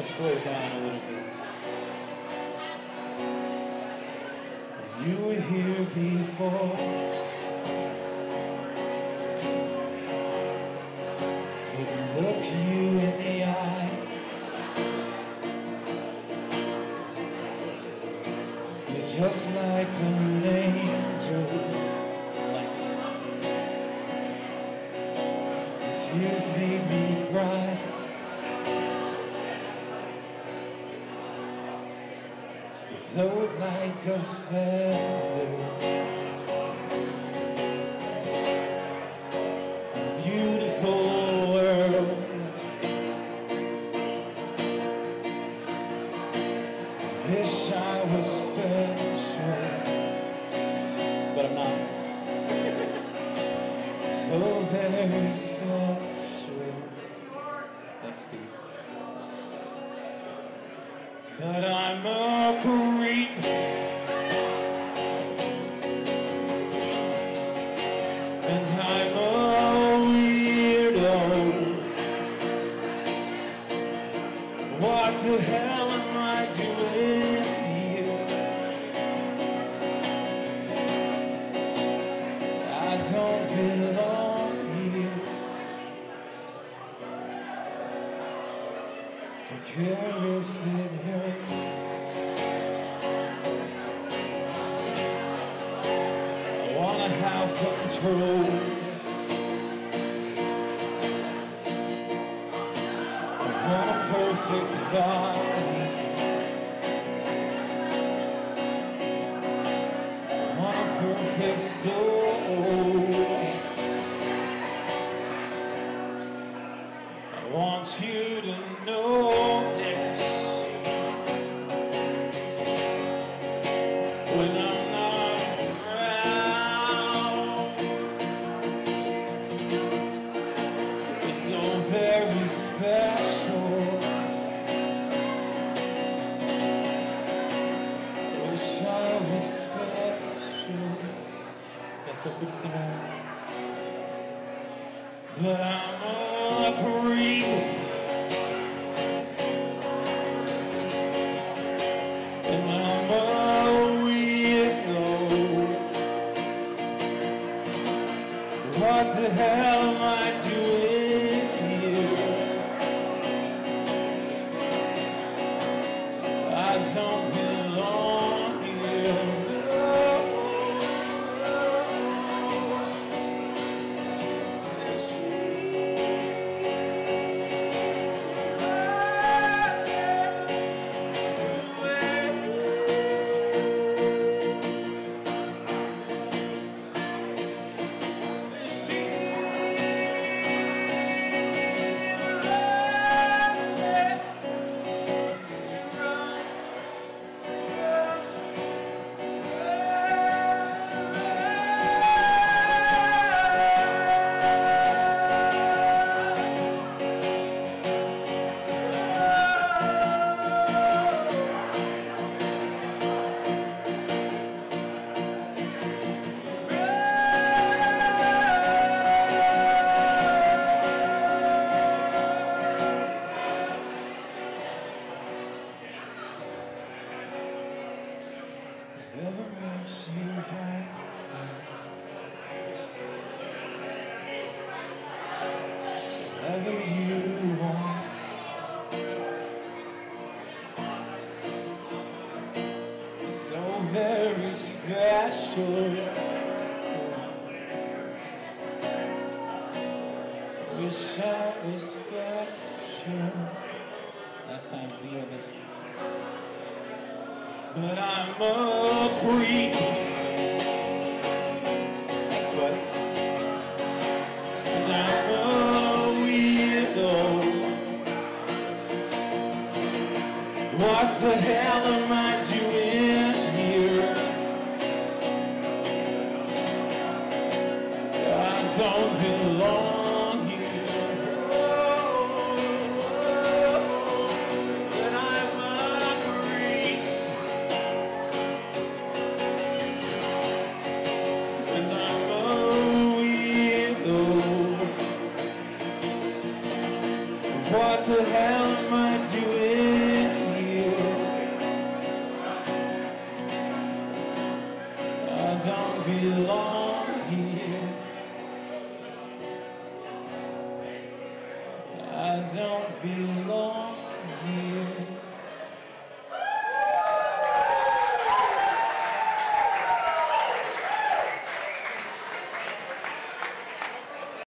Let's slow it down a little bit. You were here before. Couldn't look you in the eye. You're just like an angel. Like tears made me cry. Float like a feather. a Beautiful world. Wish I was special, but I'm not. So very special. Thanks, Steve. But I'm a creep. And I'm a weirdo. What the hell am I doing Don't care if it hurts. I wanna have control. I want a perfect body. We sing on. But I'm a creep. Whatever makes you happy. Whatever you want. You're so very special. Wish I was special. Last time's the others. But I'm a creep. Thanks, bud. And I'm a weirdo. What the hell am I the hell am I doing here? I don't belong here. I don't belong